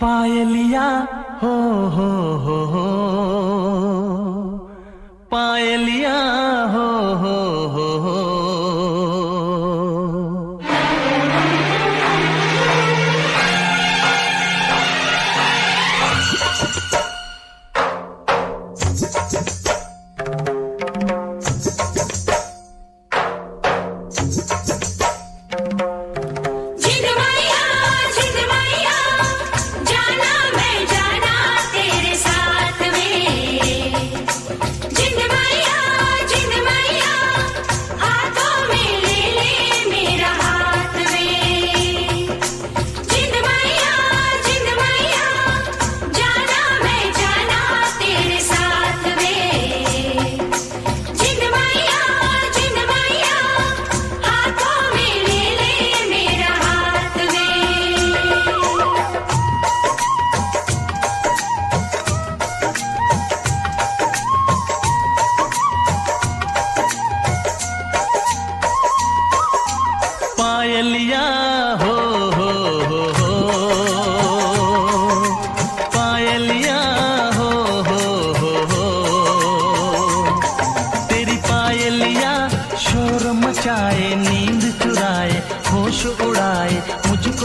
पायलिया हो हो हो, पायलिया।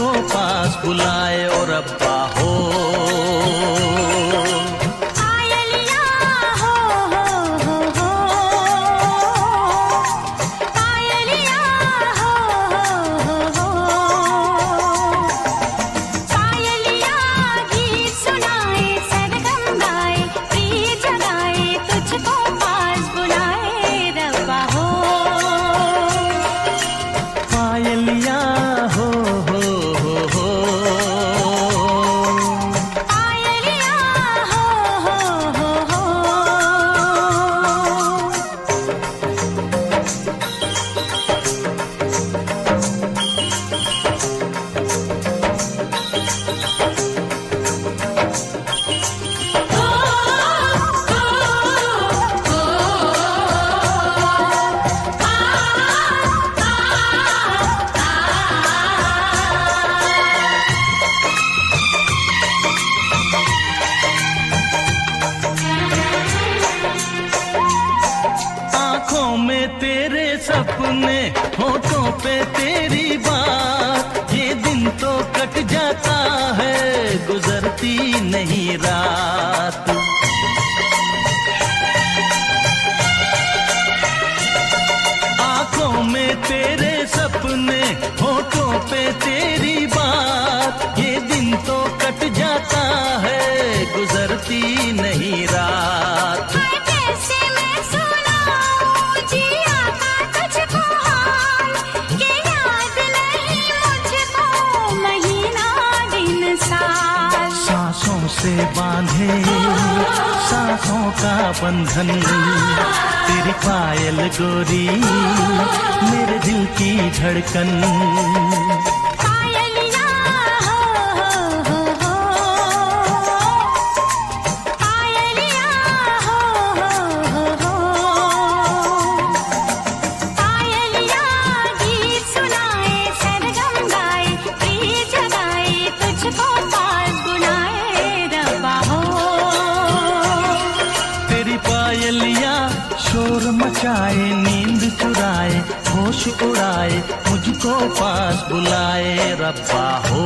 को पास बुलाया। से बांधे सांसों का बंधन तेरी पायल गोरी मेरे दिल की धड़कन। उड़ाए मुझको पास बुलाए रब्बा हो।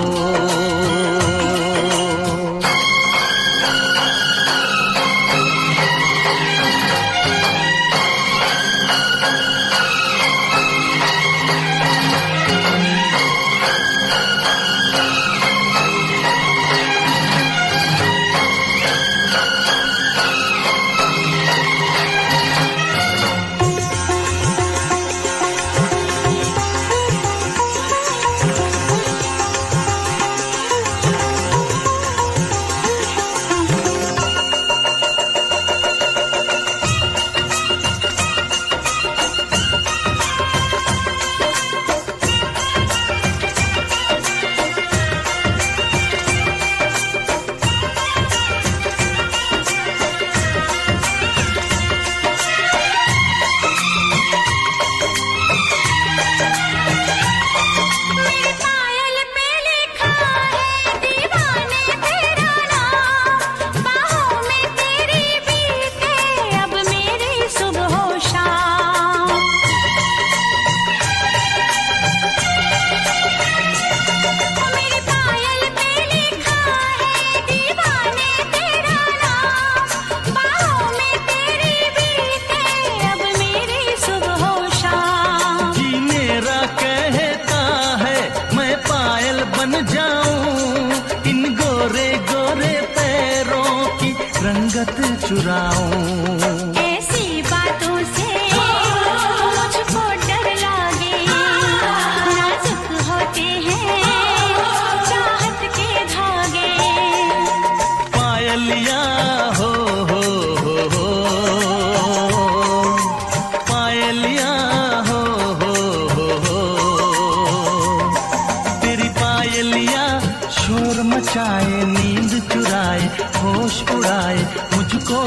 मचाए नींद चुराए होश उड़ाए मुझको